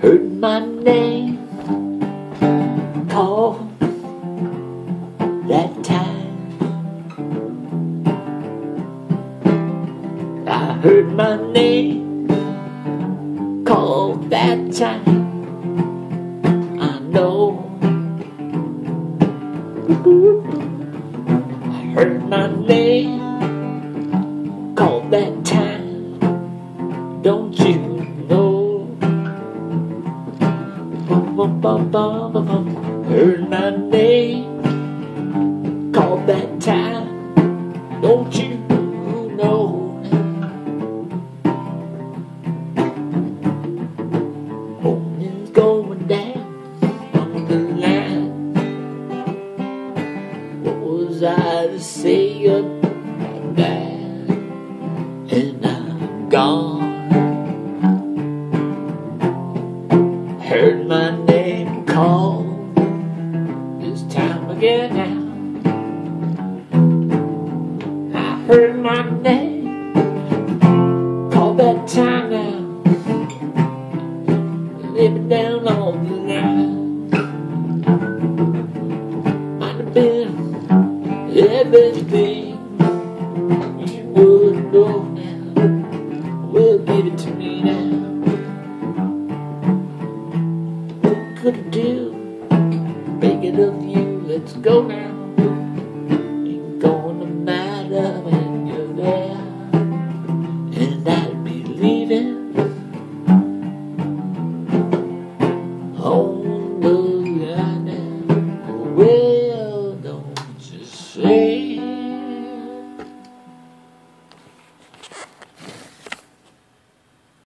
heard my name called that time. I heard my name called that time. I know. I heard my name called that time. Don't you Bum, bum, bum, bum. Heard my name called that time. Don't you know? Morning's going down on the line. What was I to say about that? And I'm gone. Name this time again now. I heard my name called that time now. Living down on the line. Might have been everything you would know could do. Make it of you, let's go now. Ain't gonna matter when you're there. And I'd be leaving on the line now. Well, don't you say.